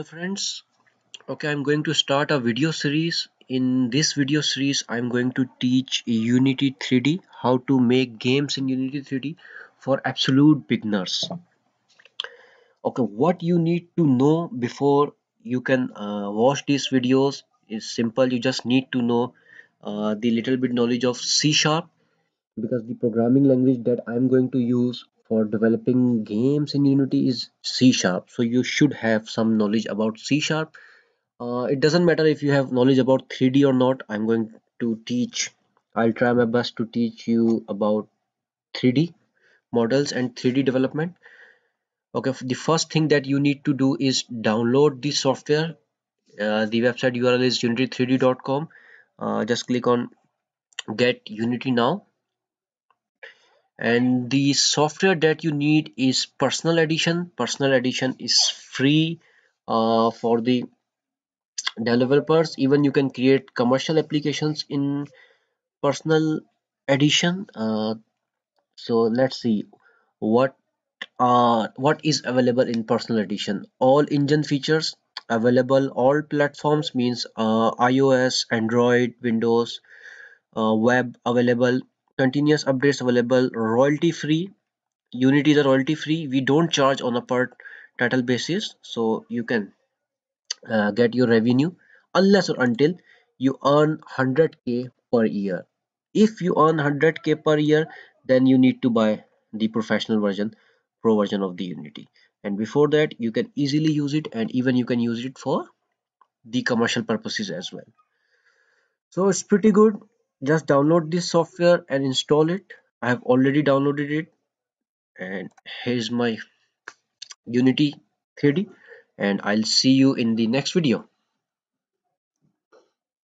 Hello friends, okay I'm going to start a video series. In this video series I'm going to teach Unity 3D, how to make games in Unity 3D for absolute beginners. Okay, what you need to know before you can uh, watch these videos is simple. You just need to know uh, the little bit knowledge of C Sharp because the programming language that I'm going to use for developing games in Unity is C Sharp. So you should have some knowledge about C Sharp. Uh, it doesn't matter if you have knowledge about 3D or not. I'm going to teach. I'll try my best to teach you about 3D models and 3D development. Okay, the first thing that you need to do is download the software. Uh, the website URL is unity3d.com. Uh, just click on get Unity now and the software that you need is personal edition. Personal edition is free uh, for the developers. Even you can create commercial applications in personal edition. Uh, so let's see what uh, what is available in personal edition. All engine features available all platforms means uh, ios android windows uh, web available continuous updates available royalty free unity is a royalty free we don't charge on a per title basis so you can uh, get your revenue unless or until you earn 100k per year. If you earn 100k per year then you need to buy the professional version pro version of the unity. And before that you can easily use it and even you can use it for the commercial purposes as well. So it's pretty good just download this software and install it. I have already downloaded it. And here's my unity 3d and i'll see you in the next video